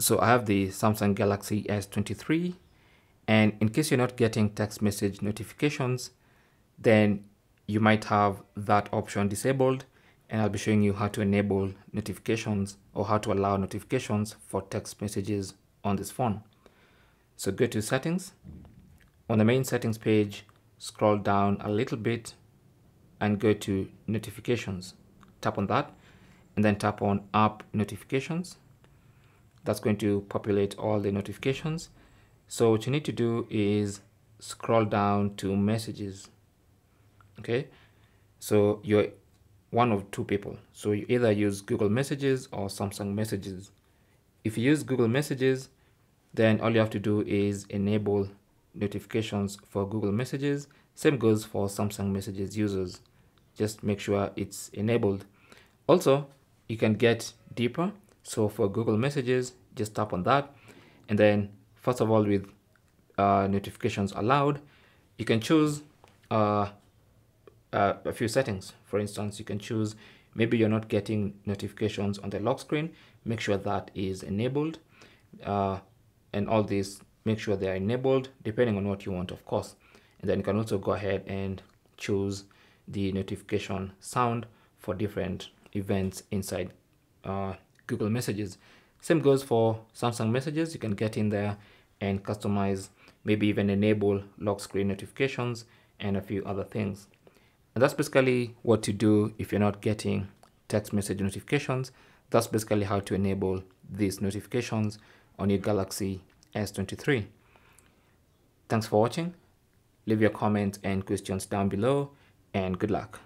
So I have the Samsung Galaxy S23 and in case you're not getting text message notifications, then you might have that option disabled and I'll be showing you how to enable notifications or how to allow notifications for text messages on this phone. So go to settings. On the main settings page, scroll down a little bit and go to notifications. Tap on that and then tap on app notifications. That's going to populate all the notifications. So what you need to do is scroll down to messages. Okay. So you're one of two people. So you either use Google Messages or Samsung Messages. If you use Google Messages, then all you have to do is enable notifications for Google Messages. Same goes for Samsung Messages users. Just make sure it's enabled. Also, you can get deeper. So for Google Messages, just tap on that. And then first of all, with uh, notifications allowed, you can choose uh, uh, a few settings. For instance, you can choose maybe you're not getting notifications on the lock screen. Make sure that is enabled. Uh, and all these, make sure they are enabled depending on what you want, of course. And then you can also go ahead and choose the notification sound for different events inside uh, Google Messages. Same goes for Samsung Messages. You can get in there and customize, maybe even enable lock screen notifications and a few other things. And that's basically what to do if you're not getting text message notifications. That's basically how to enable these notifications on your Galaxy S23. Thanks for watching. Leave your comments and questions down below and good luck.